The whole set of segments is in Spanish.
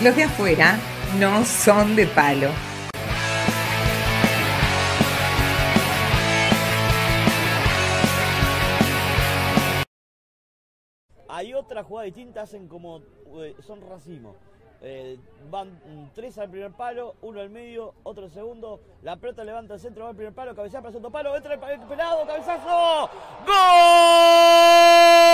Los de afuera no son de palo. Hay otras jugadas distintas, hacen como. eh, son racimos. Eh, van tres al primer palo, uno al medio, otro al segundo. La pelota levanta el centro, va al primer palo, cabecea para el segundo palo, entra el pelado, cabezazo. ¡Gol!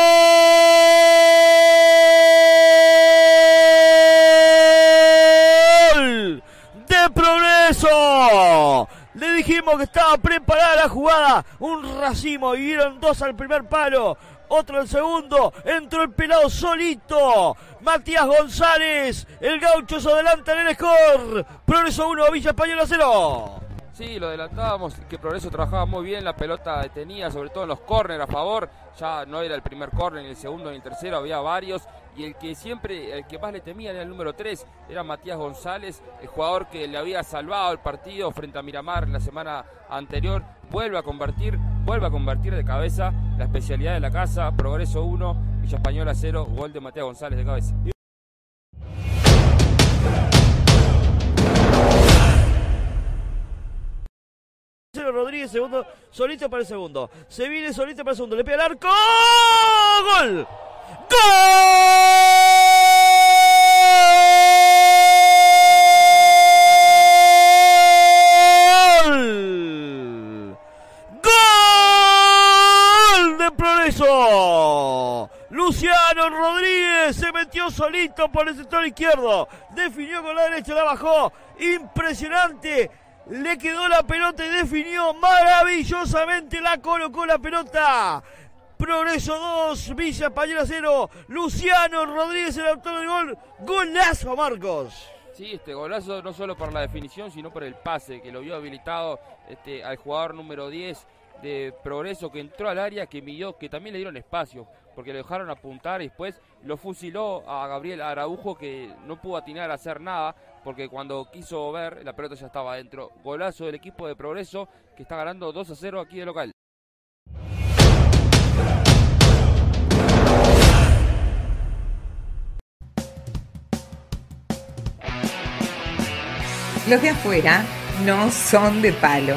Le dijimos que estaba preparada la jugada. Un racimo. Y vieron dos al primer palo. Otro al segundo. Entró el pelado solito. Matías González. El gaucho se adelanta en el score. Progreso 1, Villa Española 0. Sí, lo adelantábamos, que Progreso trabajaba muy bien, la pelota detenía, sobre todo en los córner a favor, ya no era el primer córner, ni el segundo ni el tercero, había varios, y el que siempre, el que más le temía era el número 3, era Matías González, el jugador que le había salvado el partido frente a Miramar la semana anterior, vuelve a convertir, vuelve a convertir de cabeza la especialidad de la casa, Progreso 1, Villa Española 0, gol de Matías González de cabeza. Rodríguez, segundo, solito para el segundo. Se viene solito para el segundo. Le pega el arco. ¡Gol! ¡Gol! ¡Gol de Progreso! Luciano Rodríguez se metió solito por el sector izquierdo. Definió con la derecha, la bajó. Impresionante. Le quedó la pelota y definió maravillosamente. La colocó la pelota. Progreso 2, Villa Española 0. Luciano Rodríguez el autor del gol. Golazo, Marcos. Sí, este golazo no solo por la definición, sino por el pase que lo vio habilitado este, al jugador número 10 de Progreso que entró al área, que midió, que también le dieron espacio, porque le dejaron apuntar y después lo fusiló a Gabriel Araujo que no pudo atinar a hacer nada, porque cuando quiso ver la pelota ya estaba adentro. Golazo del equipo de Progreso que está ganando 2 a 0 aquí de local. Los de afuera no son de palo.